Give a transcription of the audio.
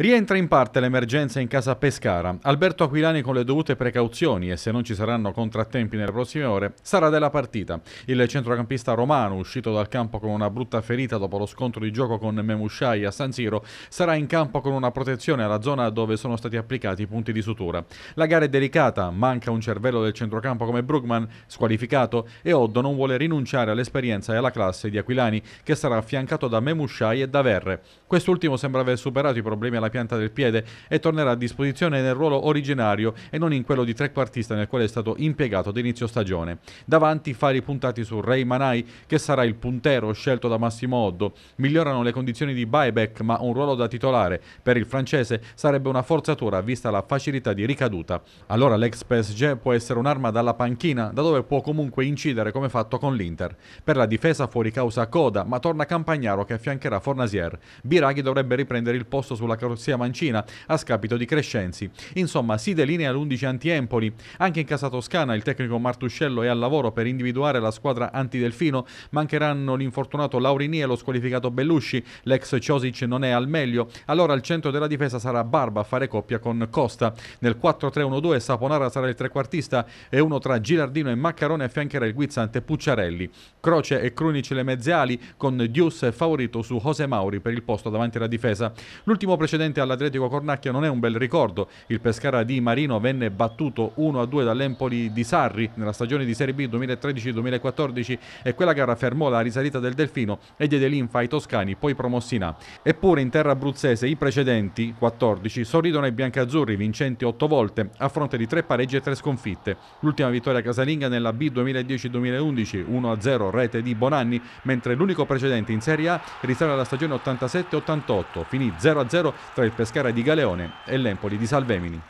Rientra in parte l'emergenza in casa Pescara. Alberto Aquilani con le dovute precauzioni e se non ci saranno contrattempi nelle prossime ore sarà della partita. Il centrocampista romano, uscito dal campo con una brutta ferita dopo lo scontro di gioco con Memushai a San Siro, sarà in campo con una protezione alla zona dove sono stati applicati i punti di sutura. La gara è delicata, manca un cervello del centrocampo come Brugman, squalificato, e Oddo non vuole rinunciare all'esperienza e alla classe di Aquilani, che sarà affiancato da Memushai e da Verre. Quest'ultimo sembra aver superato i problemi alla pianta del piede e tornerà a disposizione nel ruolo originario e non in quello di trequartista nel quale è stato impiegato ad inizio stagione. Davanti fari puntati su Ray Manai che sarà il puntero scelto da Massimo Oddo. Migliorano le condizioni di buyback ma un ruolo da titolare per il francese sarebbe una forzatura vista la facilità di ricaduta. Allora l'ex PSG può essere un'arma dalla panchina da dove può comunque incidere come fatto con l'Inter. Per la difesa fuori causa Coda ma torna Campagnaro che affiancherà Fornasier. Biraghi dovrebbe riprendere il posto sulla carrozzeria mancina a scapito di Crescenzi. Insomma, si delinea l'11 anti-Empoli. Anche in casa toscana il tecnico Martuscello è al lavoro per individuare la squadra anti-Delfino. Mancheranno l'infortunato Laurini e lo squalificato Bellusci. L'ex Ciosic non è al meglio. Allora al centro della difesa sarà Barba a fare coppia con Costa. Nel 4-3-1-2 Saponara sarà il trequartista e uno tra Gilardino e Maccarone affiancherà il guizzante Pucciarelli. Croce e Crunici le mezze ali con Dius favorito su Jose Mauri per il posto davanti alla difesa. L'ultimo precedente all'Atletico Cornacchia non è un bel ricordo. Il Pescara di Marino venne battuto 1-2 dall'Empoli di Sarri nella stagione di Serie B 2013-2014 e quella gara fermò la risalita del Delfino e diede linfa ai toscani, poi promossi in A. Eppure in terra abruzzese i precedenti, 14, sorridono ai biancazzurri, vincenti 8 volte, a fronte di 3 pareggi e 3 sconfitte. L'ultima vittoria casalinga nella B 2010-2011, 1-0 rete di Bonanni, mentre l'unico precedente in Serie A risale alla stagione 87-88, finì 0-0 tra il Pescara di Galeone e l'Empoli di Salvemini.